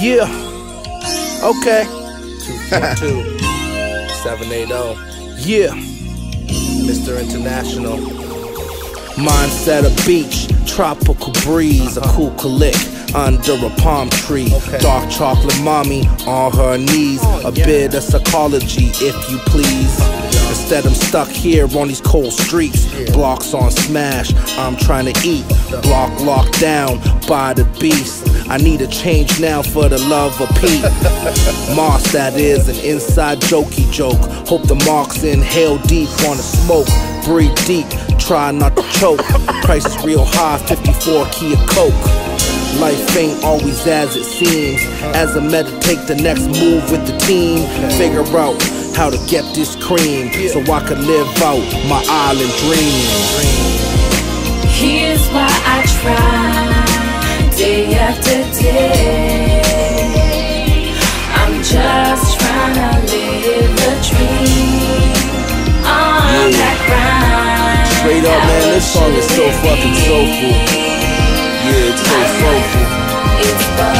Yeah. Okay. 242 780. Yeah. Mr. International. Mindset of beach, tropical breeze, a uh-huh. cool lick under a palm tree. Dark chocolate mommy on her knees. Oh, a bit of psychology, if you please. Oh, Instead, I'm stuck here on these cold streets. Blocks on smash, I'm trying to eat. Block locked down by the beast. I need a change now for the love of Pete. Moss, that is an inside jokey joke. Hope the marks inhale deep, wanna smoke. Breathe deep, try not to choke. Price is real high, 54 key of coke. Life ain't always as it seems. As I meditate the next move with the team, figure out how to get this cream so I can live out my island dream. Here's why I Straight up, man, this song is so fucking soulful. Yeah, it's so soulful. It's what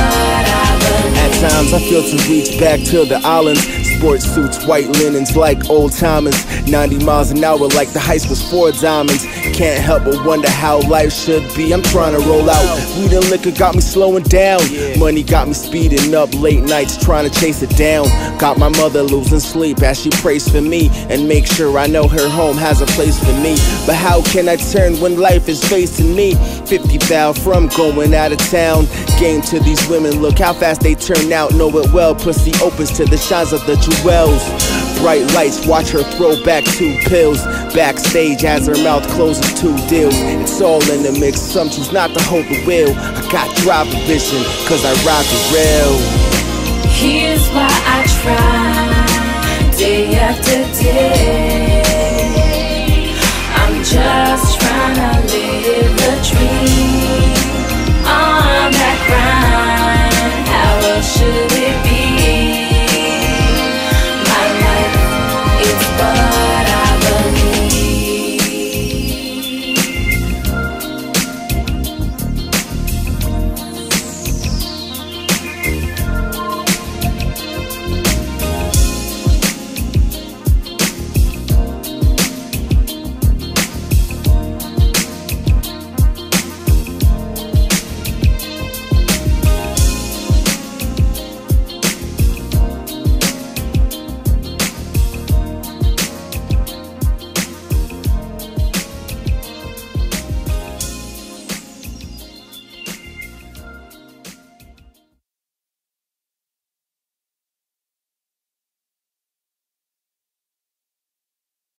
I believe. At times I feel to reach back to the islands. Sports suits, white linens like old timers. 90 miles an hour like the heist was four diamonds. Can't help but wonder how life should be. I'm trying to roll out. Weed and liquor got me slowing down. Money got me speeding up late nights trying to chase it down. Got my mother losing sleep as she prays for me and make sure I know her home has a place for me. But how can I turn when life is facing me? 50 thou from going out of town. Game to these women, look how fast they turn out. Know it well, pussy opens to the shines of the jewels. Bright lights, watch her throw back two pills. Backstage as her mouth closes two deals. It's all in the mix, some choose not to hold the wheel. I got driver vision, cause I ride the rail. Here's why I try day after day.